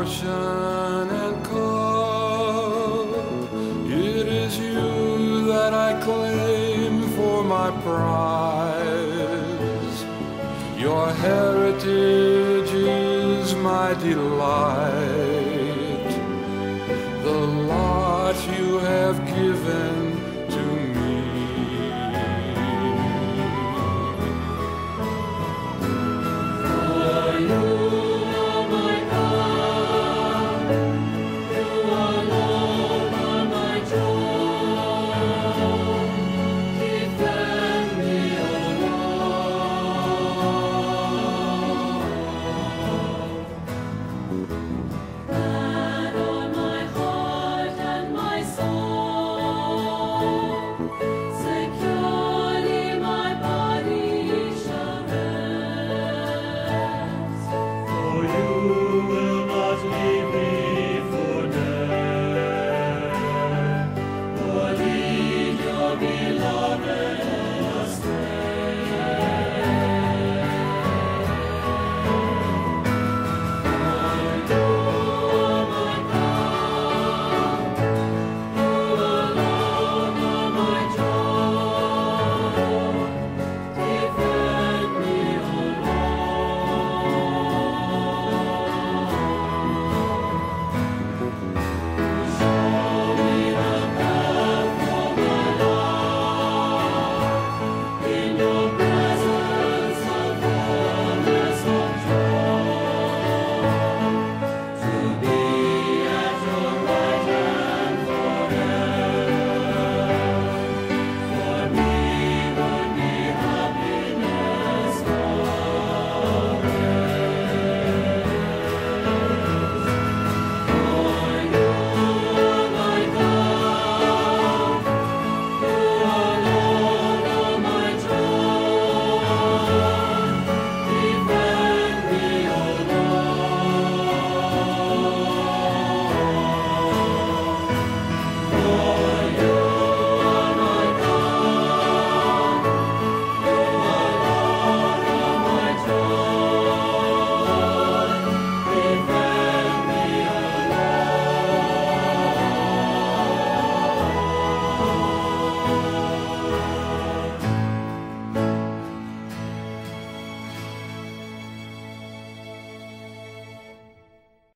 portion and cup. It is you that I claim for my prize. Your heritage is my delight. The lot you have given